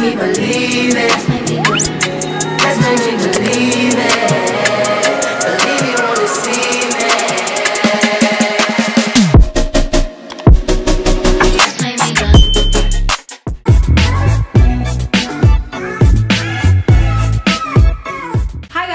me believe it.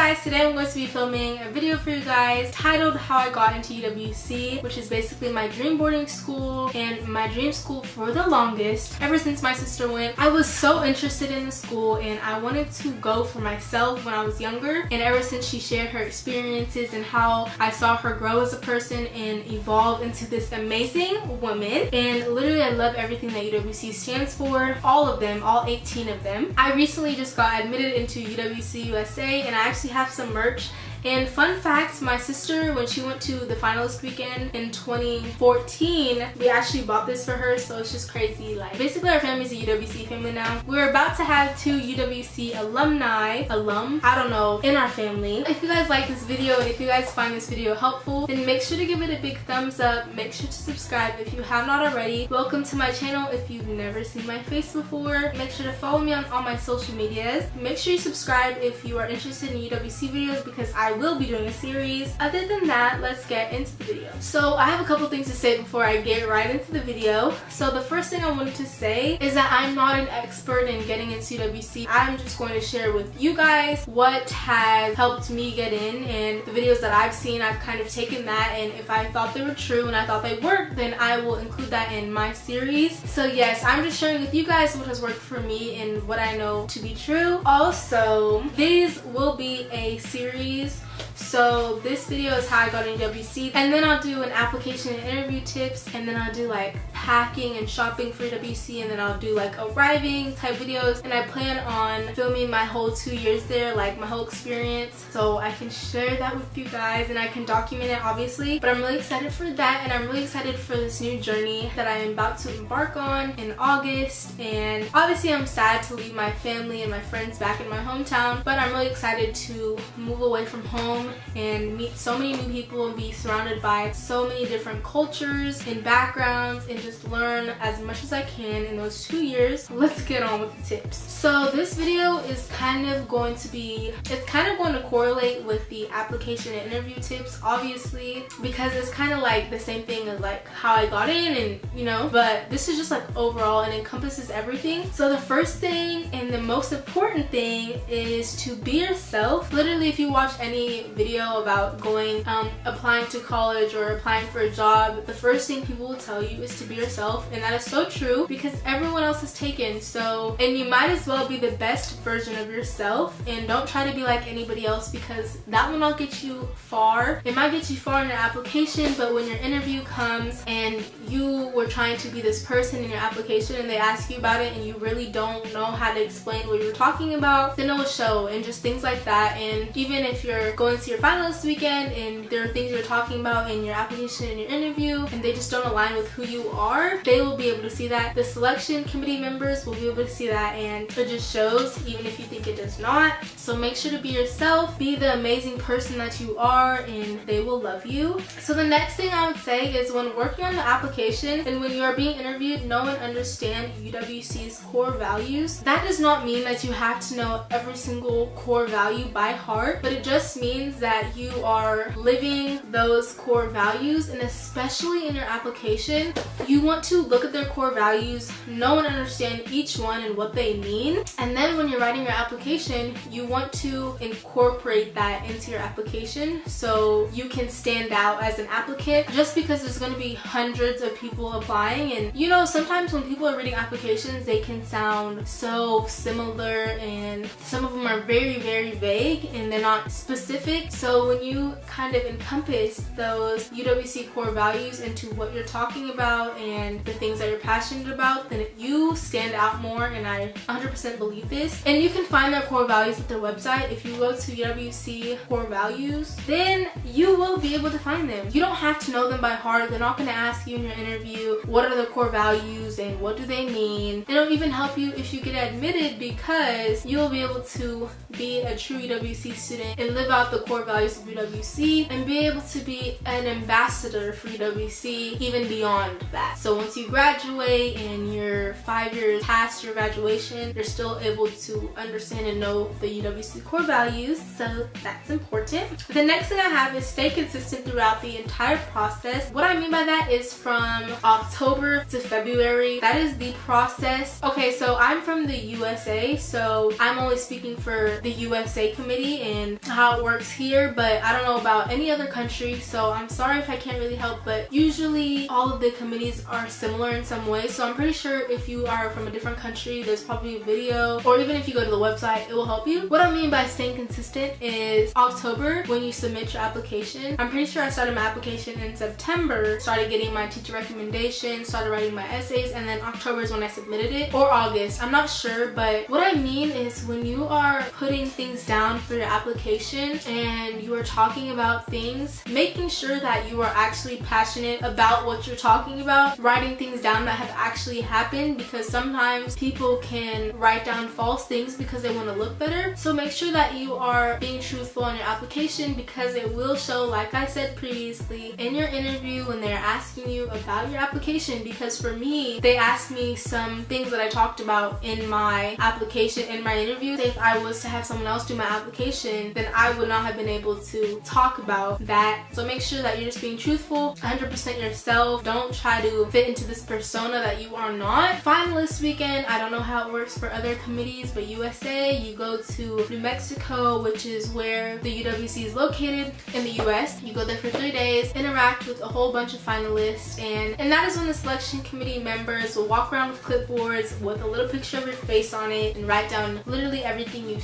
Guys, today I'm going to be filming a video for you guys titled How I Got into UWC, which is basically my dream boarding school and my dream school for the longest. Ever since my sister went, I was so interested in the school and I wanted to go for myself when I was younger. And ever since she shared her experiences and how I saw her grow as a person and evolve into this amazing woman. And literally I love everything that UWC stands for, all of them, all 18 of them. I recently just got admitted into UWC USA and I actually have some merch and fun fact, my sister, when she went to the finalist weekend in 2014, we actually bought this for her, so it's just crazy. Like, basically our family's a UWC family now. We're about to have two UWC alumni, alum, I don't know, in our family. If you guys like this video and if you guys find this video helpful, then make sure to give it a big thumbs up. Make sure to subscribe if you have not already. Welcome to my channel if you've never seen my face before. Make sure to follow me on all my social medias. Make sure you subscribe if you are interested in UWC videos because I will be doing a series. Other than that, let's get into the video. So I have a couple things to say before I get right into the video. So the first thing I wanted to say is that I'm not an expert in getting into UWC. I'm just going to share with you guys what has helped me get in and the videos that I've seen, I've kind of taken that and if I thought they were true and I thought they worked, then I will include that in my series. So yes, I'm just sharing with you guys what has worked for me and what I know to be true. Also, these will be a series so this video is how I got into UWC and then I'll do an application and interview tips and then I'll do like packing and shopping for UWC and then I'll do like arriving type videos. And I plan on filming my whole two years there like my whole experience. So I can share that with you guys and I can document it obviously. But I'm really excited for that and I'm really excited for this new journey that I am about to embark on in August. And obviously I'm sad to leave my family and my friends back in my hometown but I'm really excited to move away from home and meet so many new people and be surrounded by so many different cultures and backgrounds and just learn as much as I can in those two years. Let's get on with the tips. So this video is kind of going to be, it's kind of going to correlate with the application and interview tips obviously because it's kind of like the same thing as like how I got in and you know but this is just like overall and encompasses everything. So the first thing and the most important thing is to be yourself. Literally if you watch any video about going um, applying to college or applying for a job the first thing people will tell you is to be yourself and that is so true because everyone else is taken so and you might as well be the best version of yourself and don't try to be like anybody else because that will not get you far. It might get you far in your application but when your interview comes and you were trying to be this person in your application and they ask you about it and you really don't know how to explain what you're talking about then it will show and just things like that and even if you're going to your finalist weekend and there are things you're talking about in your application and your interview and they just don't align with who you are, they will be able to see that. The selection committee members will be able to see that and it just shows even if you think it does not. So make sure to be yourself, be the amazing person that you are and they will love you. So the next thing I would say is when working on the application and when you are being interviewed, know and understand UWC's core values. That does not mean that you have to know every single core value by heart, but it just means that you are living those core values and especially in your application, you want to look at their core values, know and understand each one and what they mean. And then when you're writing your application, you want to incorporate that into your application so you can stand out as an applicant just because there's going to be hundreds of people applying and you know sometimes when people are reading applications they can sound so similar and some of them are very very vague and they're not specific so when you kind of encompass those UWC core values into what you're talking about and the things that you're passionate about, then you stand out more and I 100% believe this. And you can find their core values at their website. If you go to UWC core values, then you will be able to find them. You don't have to know them by heart. They're not going to ask you in your interview what are the core values and what do they mean. It'll even help you if you get admitted because you'll be able to be a true UWC student and live out the core values of UWC and be able to be an ambassador for UWC even beyond that. So once you graduate and you're five years past your graduation, you're still able to understand and know the UWC core values. So that's important. The next thing I have is stay consistent throughout the entire process. What I mean by that is from October to February. That is the process. Okay, so I'm from the USA, so I'm only speaking for the USA committee and how it works here, but I don't know about any other country, so I'm sorry if I can't really help, but usually all of the committees are similar in some way, so I'm pretty sure if you are from a different country, there's probably a video, or even if you go to the website, it will help you. What I mean by staying consistent is October, when you submit your application, I'm pretty sure I started my application in September, started getting my teacher recommendations, started writing my essays, and then October is when I submitted it, or August, I'm not sure, but what I mean is when you are putting things down for your application and you are talking about things, making sure that you are actually passionate about what you're talking about, writing things down that have actually happened because sometimes people can write down false things because they want to look better. So make sure that you are being truthful on your application because it will show, like I said previously, in your interview when they're asking you about your application because for me, they asked me some things that I talked about in my application, in my interview. If I was to have someone else do my application, then I would not have been able to talk about that. So make sure that you're just being truthful, 100% yourself. Don't try to fit into this persona that you are not. Finalist weekend, I don't know how it works for other committees, but USA, you go to New Mexico, which is where the UWC is located in the US. You go there for three days, interact with a whole bunch of finalists, and, and that is when the selection committee members will walk around with clipboards with a little picture of your face on it and write down literally everything you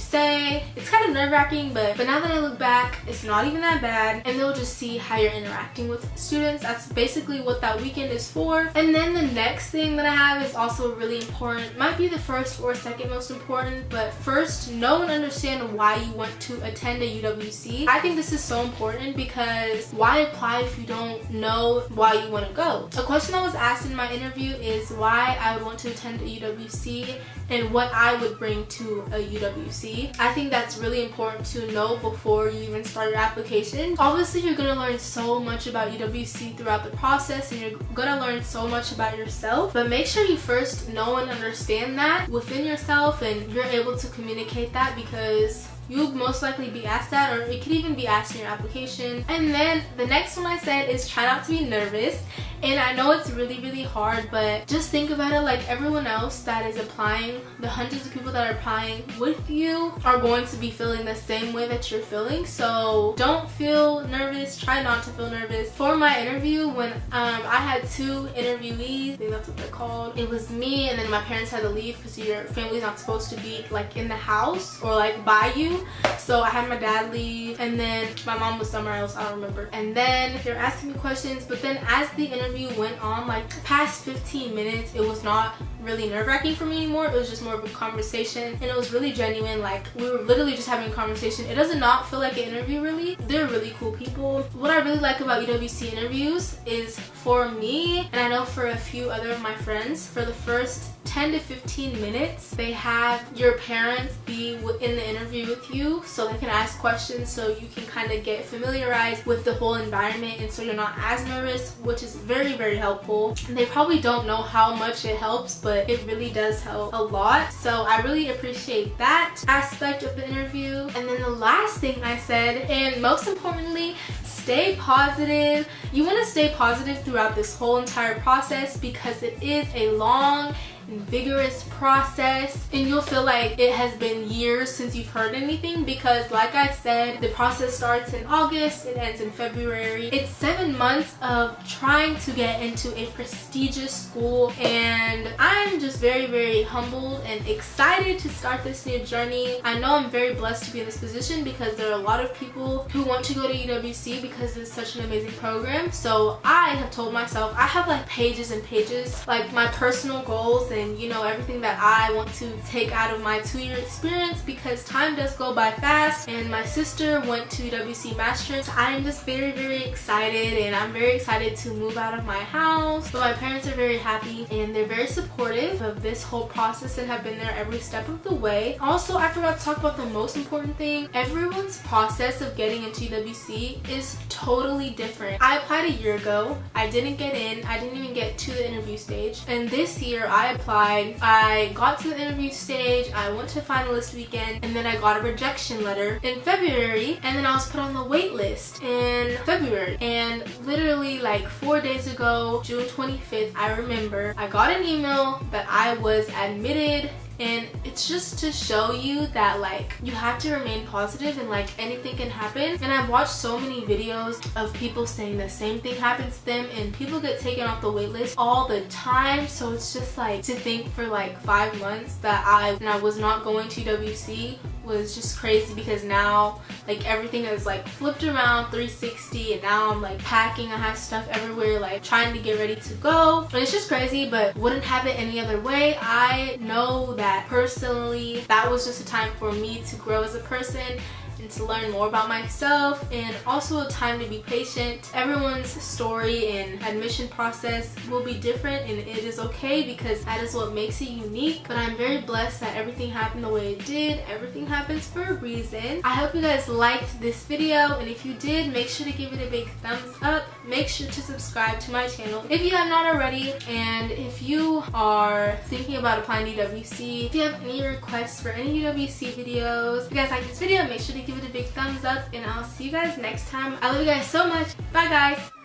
It's kind of nerve-wracking, but, but now that I look back, it's not even that bad, and they'll just see how you're interacting with students. That's basically what that weekend is for. And then the next thing that I have is also really important. Might be the first or second most important, but first, know and understand why you want to attend a UWC. I think this is so important because why apply if you don't know why you want to go? A question that was asked in my interview is why I would want to attend a UWC and what I would bring to a UWC. I think that's really important to know before you even start your application. Obviously, you're gonna learn so much about UWC throughout the process and you're gonna learn so much about yourself, but make sure you first know and understand that within yourself and you're able to communicate that because you'll most likely be asked that or it could even be asked in your application. And then the next one I said is try not to be nervous. And I know it's really, really hard, but just think about it like everyone else that is applying, the hundreds of people that are applying with you are going to be feeling the same way that you're feeling. So don't feel nervous. Try not to feel nervous. For my interview, when um, I had two interviewees, I think that's what they're called. It was me and then my parents had to leave because your family's not supposed to be like in the house or like by you. So I had my dad leave and then my mom was somewhere else, I don't remember. And then they're asking me questions, but then as the interview went on, like past 15 minutes, it was not really nerve-wracking for me anymore. It was just more of a conversation and it was really genuine. Like we were literally just having a conversation. It does not feel like an interview really. They're really cool people. What I really like about UWC interviews is for me, and I know for a few other of my friends, for the first 10 to 15 minutes they have your parents be in the interview with you so they can ask questions so you can kind of get familiarized with the whole environment and so you're not as nervous which is very very very helpful. They probably don't know how much it helps but it really does help a lot. So I really appreciate that aspect of the interview. And then the last thing I said and most importantly stay positive. You want to stay positive throughout this whole entire process because it is a long vigorous process and you'll feel like it has been years since you've heard anything because like I said the process starts in August it ends in February. It's seven months of trying to get into a prestigious school and I'm just very very humbled and excited to start this new journey. I know I'm very blessed to be in this position because there are a lot of people who want to go to UWC because it's such an amazing program. So I have told myself I have like pages and pages. Like my personal goals and you know everything that I want to take out of my two-year experience because time does go by fast and my sister went to UWC Maastricht. I'm just very very excited and I'm very excited to move out of my house but my parents are very happy and they're very supportive of this whole process and have been there every step of the way. Also, I forgot to talk about the most important thing. Everyone's process of getting into UWC is totally different. I applied a year ago. I didn't get in. I didn't even get to the interview stage. And this year I applied. I got to the interview stage. I went to finalist weekend and then I got a rejection letter in February and then I was put on the wait list in February. And literally like four days ago, June 25th, I remember I got an email that I was admitted and it's just to show you that like you have to remain positive and like anything can happen. And I've watched so many videos of people saying the same thing happens to them and people get taken off the wait list all the time. So it's just like to think for like five months that I and I was not going to UWC was just crazy because now like everything is like flipped around 360 and now I'm like packing. I have stuff everywhere like trying to get ready to go. And it's just crazy but wouldn't have it any other way. I know that personally that was just a time for me to grow as a person and to learn more about myself and also a time to be patient. Everyone's story and admission process will be different and it is okay because that is what makes it unique. But I'm very blessed that everything happened the way it did. Everything happens for a reason. I hope you guys liked this video and if you did, make sure to give it a big thumbs up. Make sure to subscribe to my channel if you have not already. And if you are thinking about applying to UWC, if you have any requests for any UWC videos, if you guys like this video, make sure to give give it a big thumbs up and I'll see you guys next time. I love you guys so much. Bye guys.